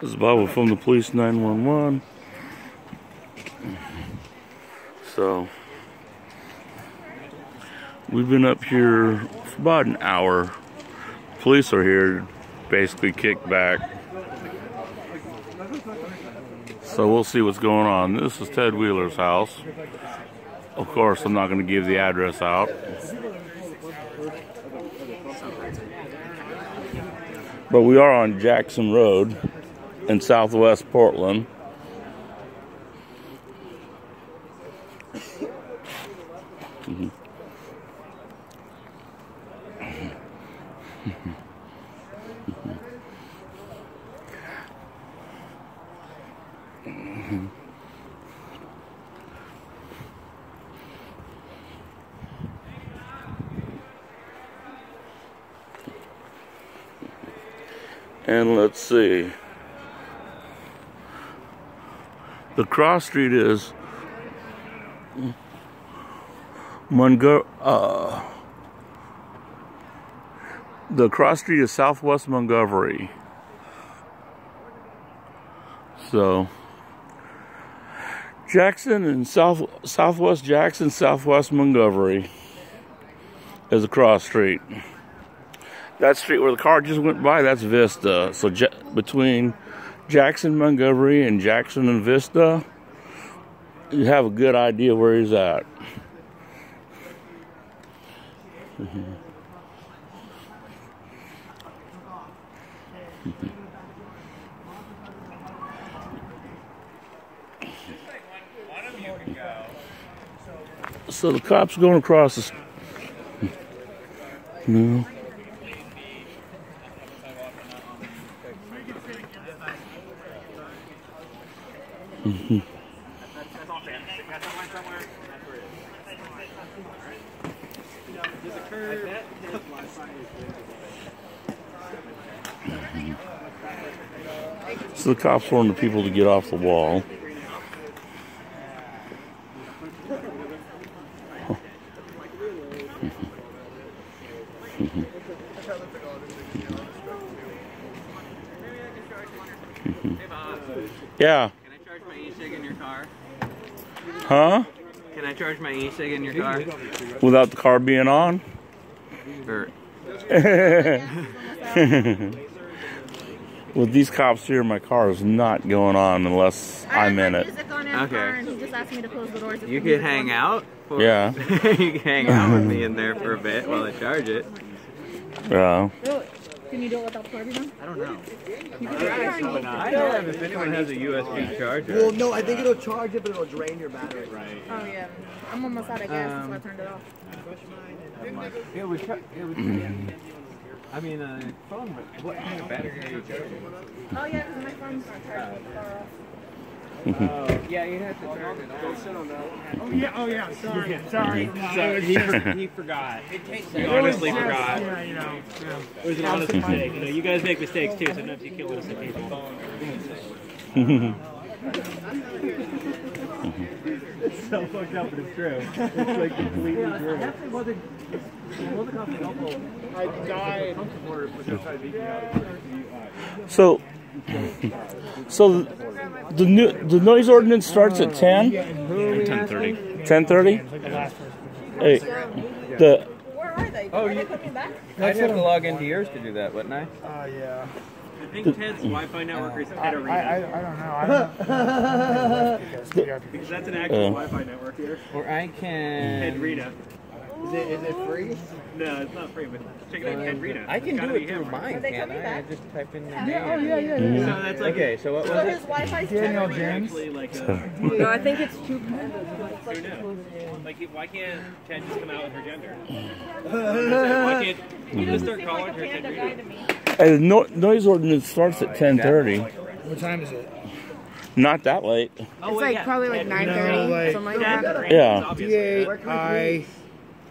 This is Bubba from the police 911. So, we've been up here for about an hour. Police are here, basically kicked back. So we'll see what's going on. This is Ted Wheeler's house. Of course, I'm not going to give the address out. But we are on Jackson Road in southwest Portland. And let's see. The cross street is Montgomery. Uh, the cross street is Southwest Montgomery. So Jackson and South Southwest Jackson, Southwest Montgomery is a cross street. That street where the car just went by, that's Vista. So between Jackson, Montgomery, and Jackson and Vista, you have a good idea where he's at. so the cops going across the. No. So the cops warned the people to get off the wall. yeah. Can I charge my e-cig in your car? Huh? Can I charge my e-cig in your car? Without the car being on? Or er. With these cops here, my car is not going on unless I'm in it. Okay. You you could hang out. For, Yeah. you can hang out with me in there for a bit while I charge it. Yeah. Can you do it without the car being? I don't know. I don't know if anyone has a USB charger. Well, no, I think it'll charge it, but it'll drain your battery. Right. Oh yeah. I'm almost out of gas, that's why I Um, turned it off. It would. Char- would I mean, uh, phone. What kind of battery are you charging? Oh yeah, because my phone's not charged with the car off. Oh, yeah, you'd have to charge it. off. Oh yeah, oh yeah, sorry, sorry. So he, for, he forgot. He honestly forgot. Yeah, you know, yeah. It was an honest mistake. You know, you guys make mistakes too. Sometimes you kill innocent people. It's so fucked up, but it's true. It's like completely true. I died. So, so the new the noise ordinance starts at 10? 10:30. 10:30? Hey, the Where are they? Oh, you- they coming back? I'd have to log into yours to do that, wouldn't I? Uh, yeah. I think Ted's Wi-Fi network is I, I, Katarina. I don't know. I don't know. Because that's an actual Uh. Wi-Fi network here. Or I can. Kedrina. Is it, is it free? No, it's not free, but check it out, Kedrina. I can It's gotta do be it through him. mine, they can't coming I? I back? just type in the Yeah, name. oh yeah, yeah, yeah. So that's like Okay, so what So was his it? Wi-Fi's Daniel turned James. actually like a, uh, No, I think it's too. who knows? Like, why can't Ted just come out with her gender? why can't you just start calling her Kedrina? hey, the no, noise ordinance starts at 10:30. What time is it? Not that late. Oh, It's like probably like 9:30, like- something like that. Yeah. D A I.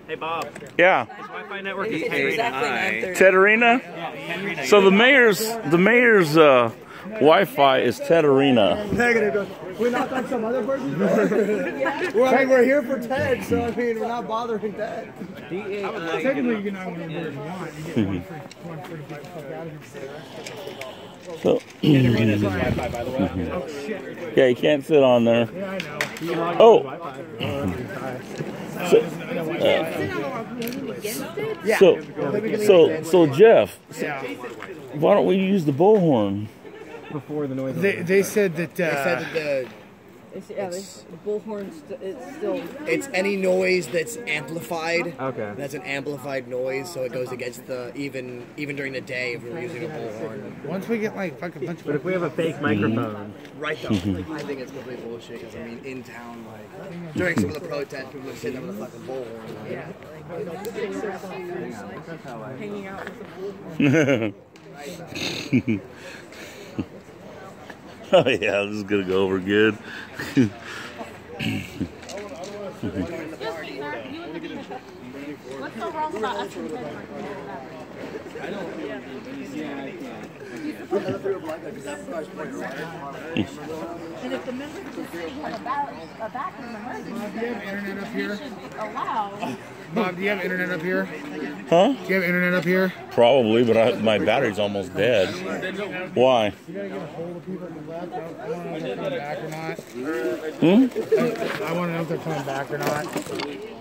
Hey Bob, Yeah. his Wi-Fi network is It's Kedrina. exactly Ted Arena. Kedrina. So the mayor's the mayor's uh, Wi-Fi is Ted Arena. Negative. goes, We knocked on some other person's door. we're, I mean, we're here for Ted, so I mean, we're not bothering Ted. Technically, you can not want to you want. You get one free, one free to get the fuck out of here. So, Wi-Fi, by the way. yeah, you can't sit on there. Yeah, I know. Oh, Sit on the wall, leaning against it? so, so, so Jeff, Yeah. why don't we use the bullhorn? Before the noise. They, they said that. They said Uh, that the It's, yeah, this bullhorn, st- it's still. it's any noise that's amplified. Okay. That's an amplified noise, so it goes against the even even during the day if we were using a bullhorn. once we get like fucking bunch But if we have a fake mm-hmm. microphone, Right though, like, I think it's complete bullshit. Because I mean, in town, like during some of the protests, people are sitting there with a fucking bullhorn. Like, Hanging out with a Oh yeah, this is gonna go over good. Us and if the members of the city have a, a bathroom emergency, do you have internet up here? Bob, do you have internet up here? Huh? Do you have internet up here? Probably, but I, my battery's almost dead. Why? You gotta get a hold of people that left. I want to know if they're coming back or not. Hmm? I want to know if they're coming back or not.